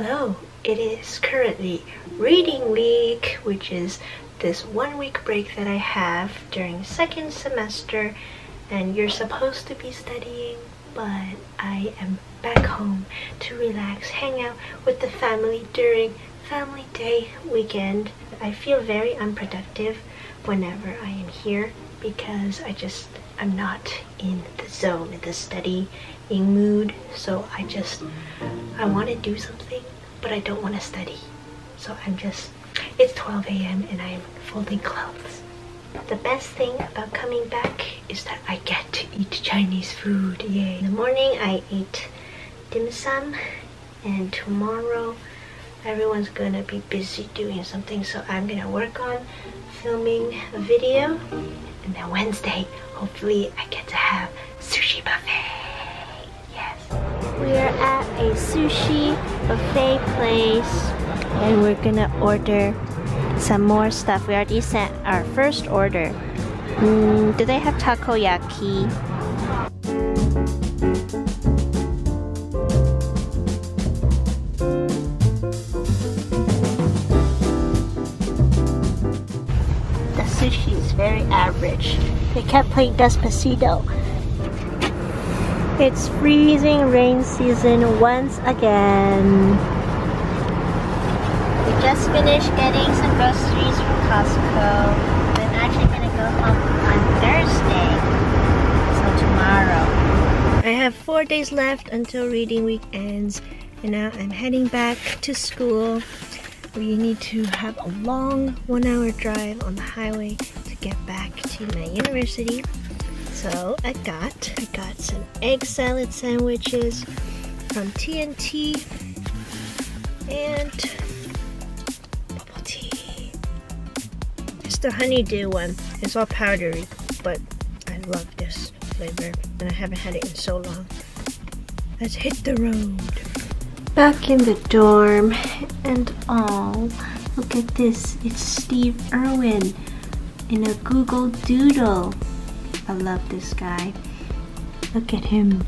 Hello, it is currently reading week, which is this one week break that I have during second semester and you're supposed to be studying, but I am back home to relax, hang out with the family during family day weekend. I feel very unproductive whenever I am here because I just I'm not in the zone, in the studying mood. So I just I want to do something, but I don't want to study. So I'm just it's 12 a.m. and I'm folding clothes. The best thing about coming back is that I get to eat Chinese food. Yay! In the morning I ate dim sum and tomorrow everyone's gonna be busy doing something so I'm gonna work on filming a video and then Wednesday hopefully I get to have sushi buffet we are at a sushi buffet place and we're gonna order some more stuff we already sent our first order mm, do they have takoyaki The sushi is very average. They kept playing Despacito. It's freezing rain season once again. We just finished getting some groceries from Costco. I'm actually gonna go home on Thursday. So tomorrow. I have four days left until reading week ends. And now I'm heading back to school we need to have a long one hour drive on the highway to get back to my university. So I got, I got some egg salad sandwiches from TNT and bubble tea. It's the honeydew one. It's all powdery, but I love this flavor and I haven't had it in so long. Let's hit the road. Back in the dorm and oh, look at this. It's Steve Irwin in a Google Doodle. I love this guy. Look at him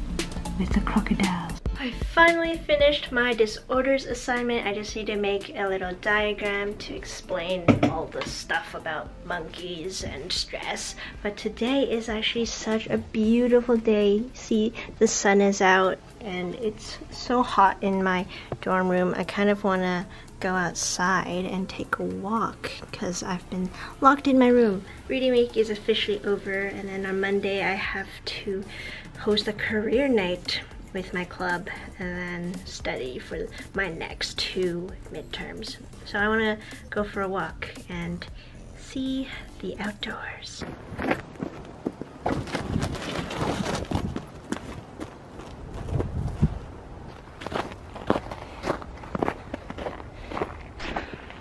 with the crocodiles. I finally finished my disorders assignment. I just need to make a little diagram to explain all the stuff about monkeys and stress. But today is actually such a beautiful day. See, the sun is out and it's so hot in my dorm room. I kind of want to go outside and take a walk because I've been locked in my room. Reading week is officially over and then on Monday I have to host a career night with my club and then study for my next two midterms. So I want to go for a walk and see the outdoors.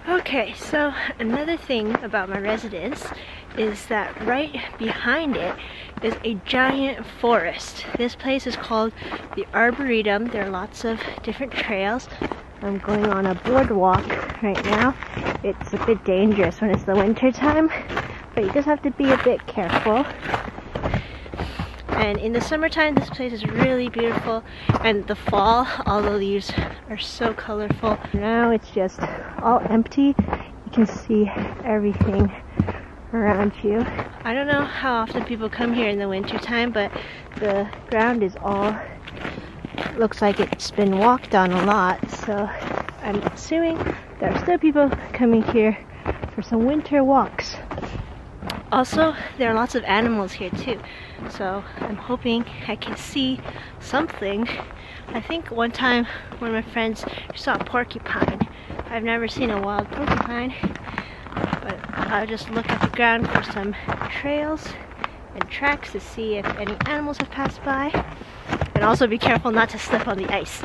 Okay, so another thing about my residence is that right behind it is a giant forest. This place is called the Arboretum. There are lots of different trails. I'm going on a boardwalk right now. It's a bit dangerous when it's the winter time, but you just have to be a bit careful. And in the summertime, this place is really beautiful. And the fall, all the leaves are so colorful. Now it's just all empty. You can see everything around you. I don't know how often people come here in the winter time, but the ground is all looks like it's been walked on a lot. So I'm assuming there are still people coming here for some winter walks. Also, there are lots of animals here too. So I'm hoping I can see something. I think one time one of my friends saw a porcupine. I've never seen a wild porcupine, I'll just look at the ground for some trails and tracks to see if any animals have passed by. And also be careful not to slip on the ice.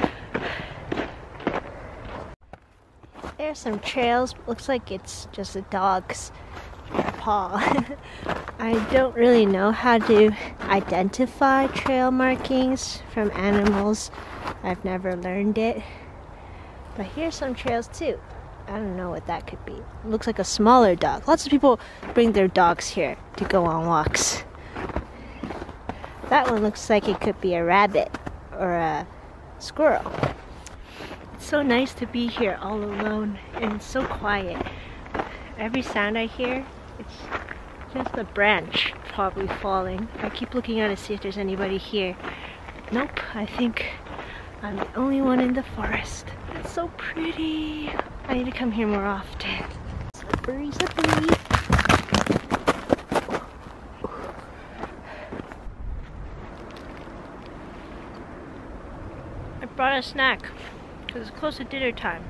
There's some trails. Looks like it's just a dog's paw. I don't really know how to identify trail markings from animals. I've never learned it. But here's some trails too. I don't know what that could be. It looks like a smaller dog. Lots of people bring their dogs here to go on walks. That one looks like it could be a rabbit or a squirrel. Let's so nice to be here all alone and so quiet. Every sound I hear, it's just a branch probably falling. I keep looking out to see if there's anybody here. Nope, I think I'm the only one in the forest. It's so pretty. I need to come here more often. Slippery, slippery. I brought a snack because it's close to dinner time.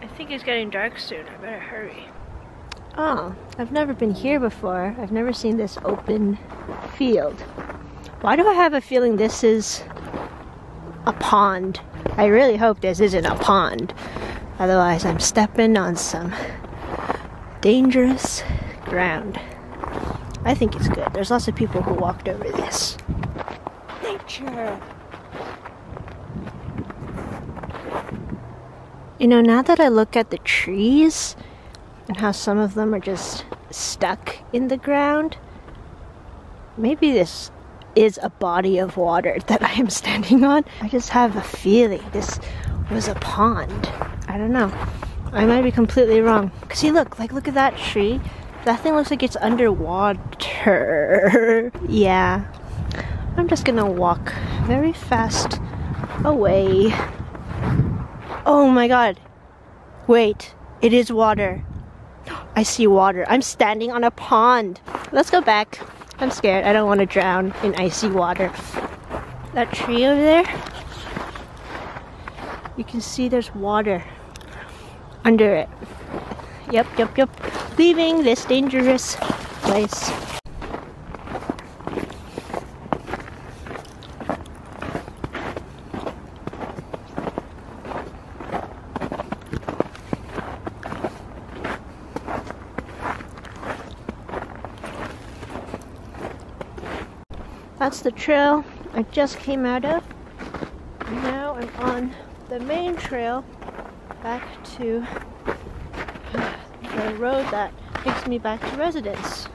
I think it's getting dark soon. I better hurry. Oh, I've never been here before. I've never seen this open field. Why do I have a feeling this is a pond? I really hope this isn't a pond. Otherwise, I'm stepping on some dangerous ground. I think it's good. There's lots of people who walked over this. Nature. You know, now that I look at the trees and how some of them are just stuck in the ground, maybe this is a body of water that I am standing on. I just have a feeling this was a pond. I don't know. I might be completely wrong. Cause see, look, like look at that tree. That thing looks like it's underwater. yeah. I'm just gonna walk very fast away. Oh my god. Wait, it is water. I see water. I'm standing on a pond. Let's go back. I'm scared. I don't want to drown in icy water. That tree over there, you can see there's water under it. Yep, yep, yep. Leaving this dangerous place. That's the trail I just came out of. Now I'm on the main trail back to the road that takes me back to residence.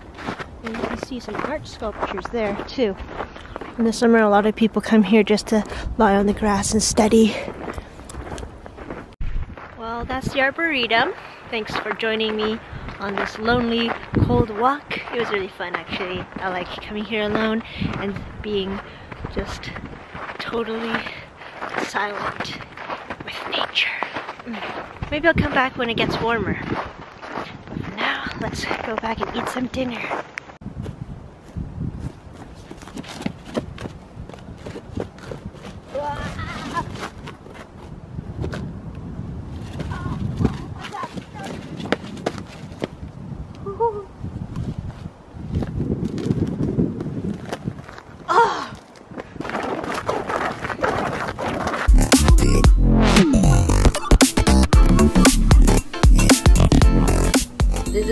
And you can see some art sculptures there too. In the summer, a lot of people come here just to lie on the grass and study. Well, that's the Arboretum. Thanks for joining me on this lonely, cold walk. It was really fun actually. I like coming here alone and being just totally silent with nature. Mm. Maybe I'll come back when it gets warmer. But for now, let's go back and eat some dinner.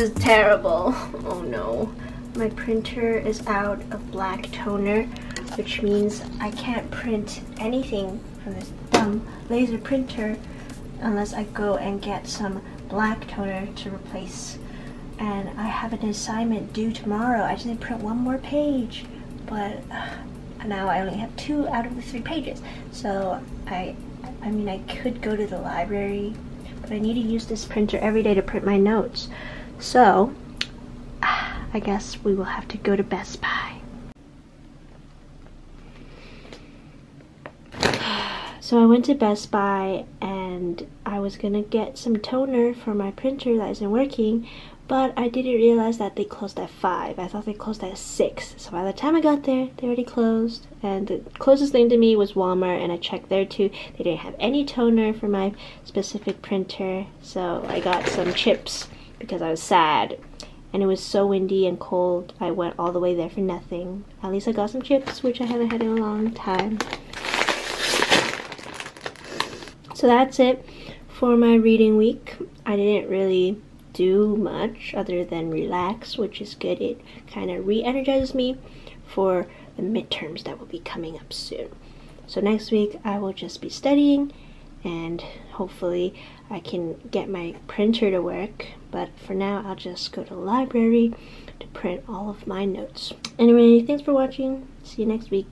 Is terrible. Oh no. My printer is out of black toner, which means I can't print anything from this dumb laser printer unless I go and get some black toner to replace. And I have an assignment due tomorrow. I just need to print one more page, but uh, now I only have two out of the three pages. So I, I mean, I could go to the library, but I need to use this printer every day to print my notes. So, I guess we will have to go to Best Buy. So I went to Best Buy and I was gonna get some toner for my printer that isn't working, but I didn't realize that they closed at 5. I thought they closed at 6. So by the time I got there, they already closed. And the closest thing to me was Walmart, and I checked there too. They didn't have any toner for my specific printer, so I got some chips because I was sad and it was so windy and cold. I went all the way there for nothing. At least I got some chips, which I haven't had in a long time. So that's it for my reading week. I didn't really do much other than relax, which is good. It kind of re-energizes me for the midterms that will be coming up soon. So next week I will just be studying and hopefully I can get my printer to work but for now I'll just go to the library to print all of my notes. Anyway, thanks for watching. See you next week.